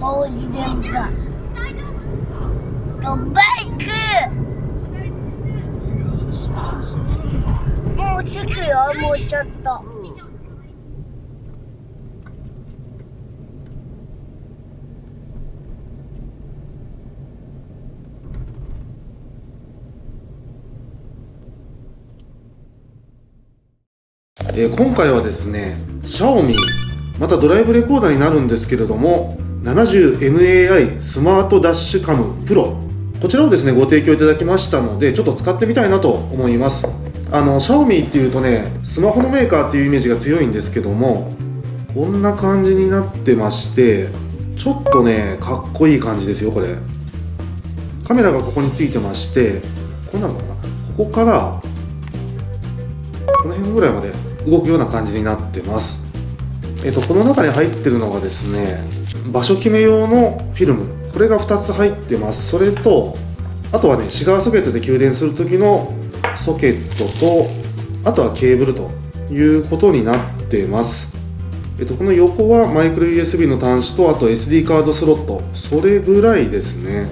もう自転車とバイク。もう着くよもうちょっと。えー今回はですね、シャオミまたドライブレコーダーになるんですけれども、70MAI スマートダッシュカムプロ。こちらをですねご提供いただきましたのでちょっと使ってみたいなと思います。あのシャオミっていうとねスマホのメーカーっていうイメージが強いんですけどもこんな感じになってましてちょっとねかっこいい感じですよこれ。カメラがここについてましてこうなのかな？ここからこの辺ぐらいまで動くような感じになってます。えっとこの中に入ってるのがですね場所決め用のフィルム。これが2つ入ってます。それとあとはねシガーソケットで給電する時のソケットとあとはケーブルということになってます。えっとこの横はマイクロ USB の端子とあと SD カードスロット。それぐらいですね。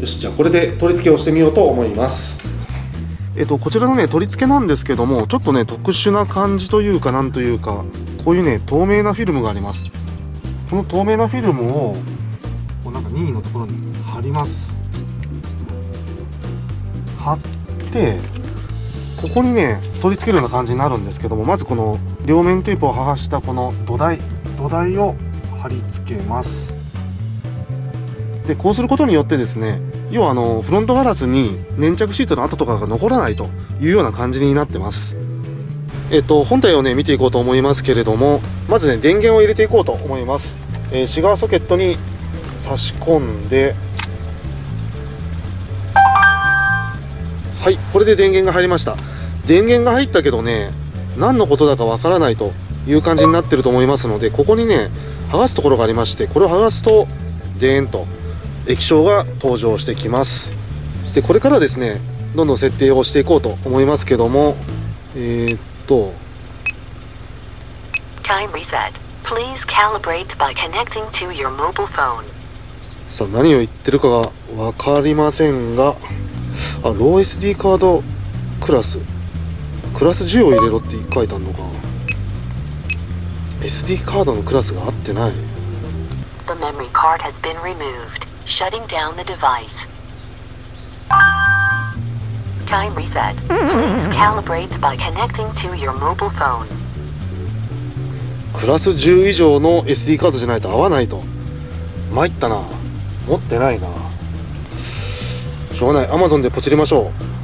よしじゃあこれで取り付けをしてみようと思います。えっと、こちらのね取り付けなんですけどもちょっとね特殊な感じというかなんというかこういうね透明なフィルムがあります。この透明なフィルムをこうなんか任意のところに貼ります。貼ってここにね取り付けるような感じになるんですけどもまずこの両面テープを剥がしたこの土台土台を貼り付けます。でこうすることによってですね要はあのフロントガラスに粘着シートの跡とかが残らないというような感じになってます。えっと本体をね見ていこうと思いますけれどもまずね電源を入れていこうと思います、えーシガーソケットに差し込んではいこれで電源が入りました。電源が入ったけどね何のことだかわからないという感じになってると思いますのでここにね剥がすところがありましてこれを剥がすとでーんと液晶が登場してきます。でこれからですねどんどん設定をしていこうと思いますけどもえー、っと Time reset. Please calibrate by connecting to your mobile phone. さあ何を言ってるかが分かりませんがあロー SD カードクラスクラス10を入れろって書いてあるのか SD カードのクラスが合ってない The memory card has been removed, shutting down the device. Time reset. Please calibrate by connecting to your mobile phone. クラス10以上の SD カードじゃないと合わないと参ったな持ってないなしょうがない Amazon でポチりましょう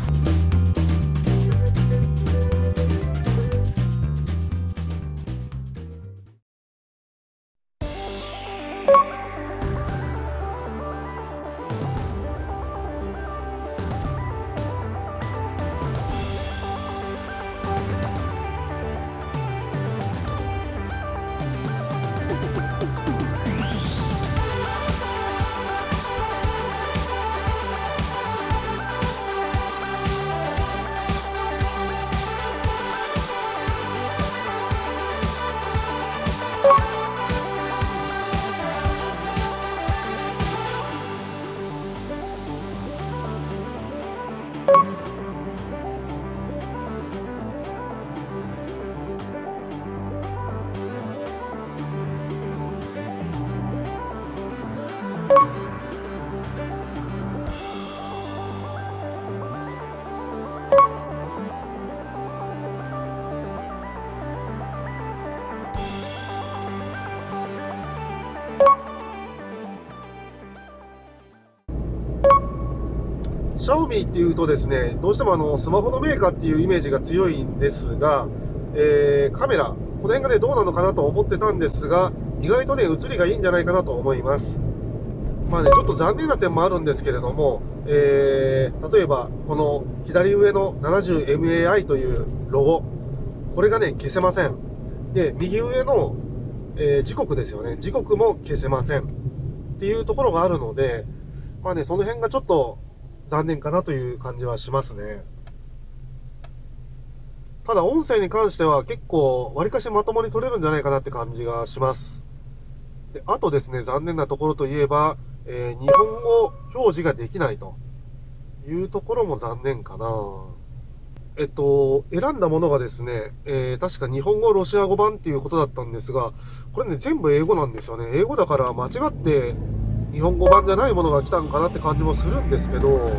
シャオミっていうとですね、どうしてもあのスマホのメーカーっていうイメージが強いんですが、えーカメラ、この辺がね、どうなのかなと思ってたんですが、意外とね、映りがいいんじゃないかなと思います。まあね、ちょっと残念な点もあるんですけれども、えー例えば、この左上の 70MAI というロゴ、これがね、消せません。で、右上の、えー時刻ですよね。時刻も消せません。っていうところがあるので、まあね、その辺がちょっと残念かなという感じはしますね。ただ音声に関しては結構割かしまともに取れるんじゃないかなって感じがします。であとですね、残念なところといえば、えー日本語表示ができないというところも残念かな。えっと、選んだものがですね、えー確か日本語、ロシア語版っていうことだったんですが、これね、全部英語なんですよね。英語だから間違って日本語版じゃないものが来たんかなって感じもするんですけど、